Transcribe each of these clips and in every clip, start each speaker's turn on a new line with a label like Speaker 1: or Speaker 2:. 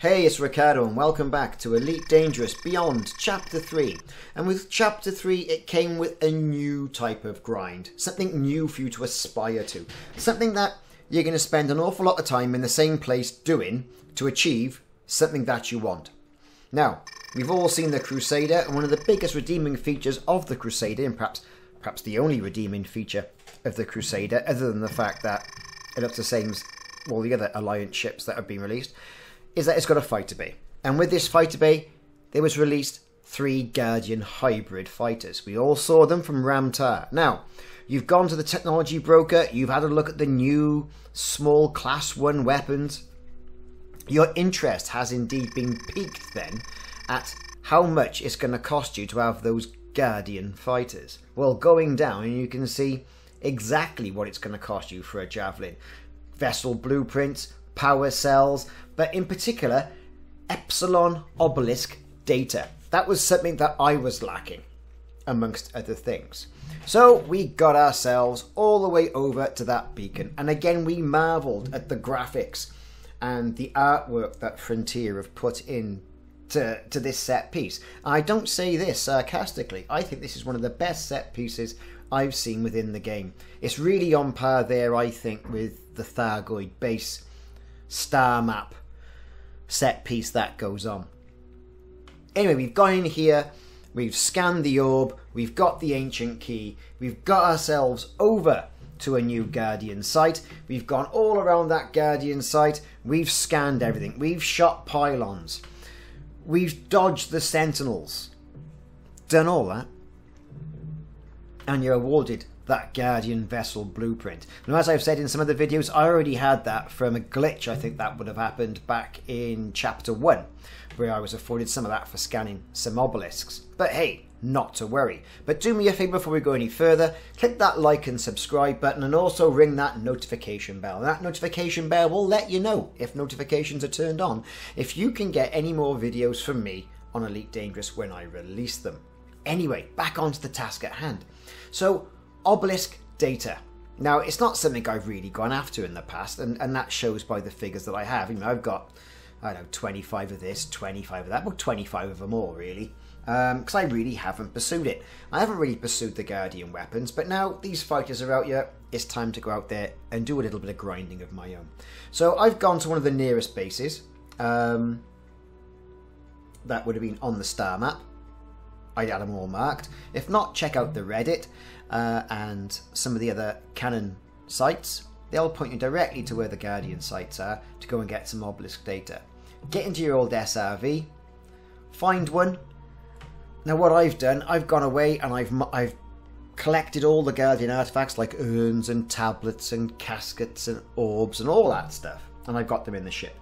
Speaker 1: Hey, it's Ricardo and welcome back to Elite Dangerous Beyond Chapter 3. And with Chapter 3, it came with a new type of grind. Something new for you to aspire to. Something that you're going to spend an awful lot of time in the same place doing to achieve something that you want. Now, we've all seen the Crusader, and one of the biggest redeeming features of the Crusader, and perhaps perhaps the only redeeming feature of the Crusader, other than the fact that it looks the same as all the other Alliance ships that have been released, is that it's got a fighter bay. And with this fighter bay, there was released three Guardian hybrid fighters. We all saw them from Ram Tah. Now, you've gone to the technology broker, you've had a look at the new small class 1 weapons. Your interest has indeed been piqued then at how much it's going to cost you to have those Guardian fighters. Well, going down, you can see exactly what it's going to cost you for a Javelin. Vessel blueprints, power cells, but in particular, Epsilon Obelisk data. That was something that I was lacking, amongst other things. So we got ourselves all the way over to that beacon, and again we marvelled at the graphics and the artwork that Frontier have put in to, to this set piece. I don't say this sarcastically. I think this is one of the best set pieces I've seen within the game. It's really on par there, I think, with the Thargoid base star map. Set piece that goes on. Anyway, we've gone in here, we've scanned the orb, we've got the ancient key, we've got ourselves over to a new Guardian site. We've gone all around that Guardian site, we've scanned everything, we've shot pylons, we've dodged the sentinels, done all that, and you're awarded that Guardian vessel blueprint. Now, as I've said in some of the videos, I already had that from a glitch. I think that would have happened back in Chapter 1, where I was afforded some of that for scanning some obelisks. But hey, not to worry. But do me a favour before we go any further, click that like and subscribe button and also ring that notification bell. That notification bell will let you know if notifications are turned on, if you can get any more videos from me on Elite Dangerous when I release them. Anyway, back onto the task at hand. So, obelisk data. Now, it's not something I've really gone after in the past, and, and that shows by the figures that I have. You know, I've got, I don't know, 25 of this, 25 of that, well, 25 of them all, really, because um, I really haven't pursued it. I haven't really pursued the Guardian weapons, but now these fighters are out here, it's time to go out there and do a little bit of grinding of my own. So I've gone to one of the nearest bases. Um, that would have been on the star map. I had them all marked. If not, check out the Reddit uh, and some of the other Canonn sites. They'll point you directly to where the Guardian sites are to go and get some obelisk data. Get into your old SRV, find one. Now, what I've done, I've gone away and I've I've collected all the Guardian artifacts like urns and tablets and caskets and orbs and all that stuff, and I've got them in the ship.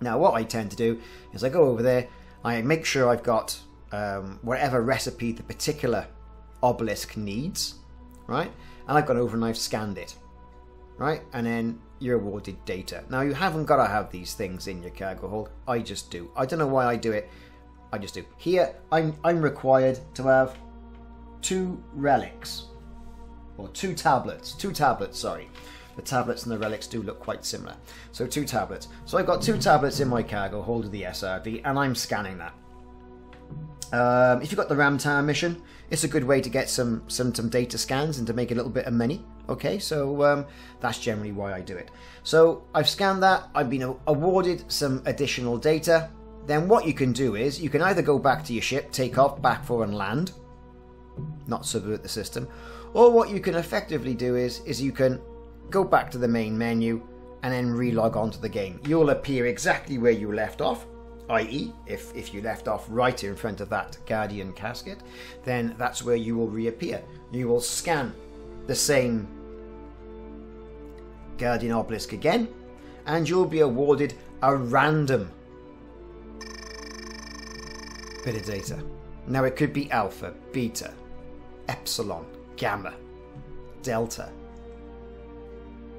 Speaker 1: Now, what I tend to do is I go over there, I make sure I've got um, whatever recipe the particular obelisk needs, right? And I've gone over and I've scanned it, right? And then you're awarded data. Now, you haven't got to have these things in your cargo hold. I just do. I don't know why I do it. I just do. Here, I'm, I'm required to have two relics, or two tablets. Two tablets, sorry. The tablets and the relics do look quite similar. So two tablets. So I've got two tablets in my cargo hold of the SRV, and I'm scanning that. Um, if you've got the Ram Tah mission, it's a good way to get some, some, some data scans and to make a little bit of money. Okay, so um, that's generally why I do it. So I've scanned that, I've been awarded some additional data. Then what you can do is you can either go back to your ship, take off, back for and land, not subvert the system, or what you can effectively do is is you can go back to the main menu and then relog onto the game. You'll appear exactly where you left off i.e., if, if you left off right in front of that Guardian casket, then that's where you will reappear. You will scan the same Guardian obelisk again, and you'll be awarded a random bit of data. Now, it could be alpha, beta, epsilon, gamma, delta,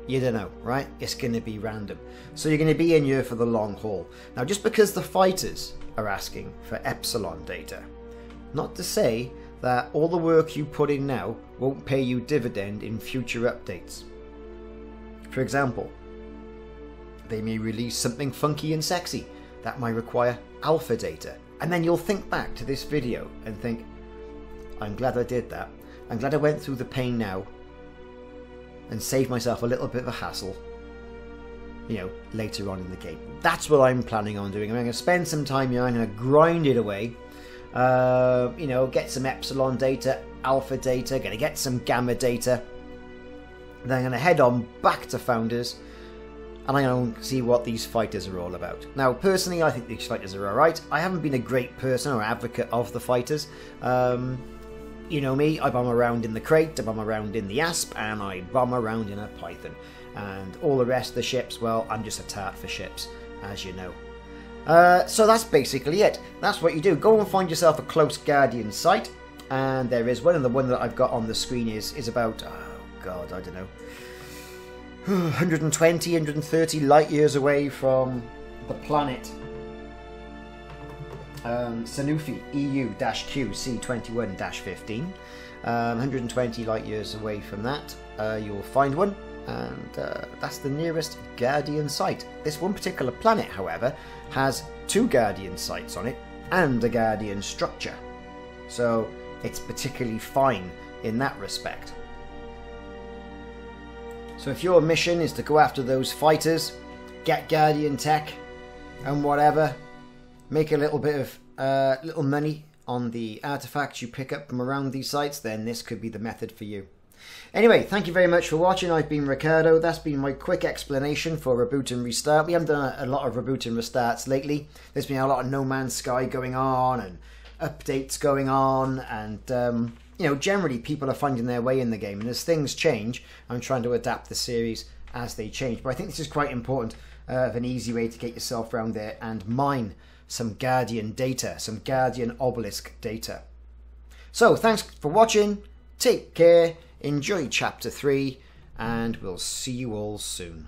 Speaker 1: you don't know, right? It's going to be random. So you're going to be in here for the long haul. Now, just because the fighters are asking for epsilon data, not to say that all the work you put in now won't pay you dividend in future updates. For example, They may release something funky and sexy that might require alpha data. And then you'll think back to this video and think, I'm glad I did that. I'm glad I went through the pain now and save myself a little bit of a hassle, you know, later on in the game. That's what I'm planning on doing. I'm going to spend some time here, I'm going to grind it away, uh, you know, get some epsilon data, alpha data, going to get some gamma data. Then I'm going to head on back to Founders and I'm going to see what these fighters are all about. Now, personally, I think these fighters are alright. I haven't been a great person or advocate of the fighters. Um, you know me, I bomb around in the Krait, I bomb around in the Asp, and I bomb around in a Python. And all the rest of the ships, well, I'm just a tart for ships, as you know. Uh, so that's basically it. That's what you do. Go and find yourself a close Guardian site, and there is one, and the one that I've got on the screen is, is about, oh god, I don't know, 120, 130 light years away from the planet um, Synuefe EU-QC21-15. Um, 120 light years away from that, uh, you'll find one, and uh, that's the nearest Guardian site. This one particular planet, however, has two Guardian sites on it and a Guardian structure, so it's particularly fine in that respect. So if your mission is to go after those fighters, get Guardian tech, and whatever, make a little bit of uh, little money on the artifacts you pick up from around these sites, then this could be the method for you. Anyway, thank you very much for watching. I've been Ricardo. That's been my quick explanation for Reboot and Restart. We haven't done a, lot of Reboot and Restarts lately. There's been a lot of No Man's Sky going on and updates going on and um, you know, generally people are finding their way in the game, and as things change, I'm trying to adapt the series as they change. But I think this is quite important uh, of an easy way to get yourself around there and mine some Guardian data, some Guardian Obelisk data. So, thanks for watching, take care, enjoy Chapter 3, and we'll see you all soon.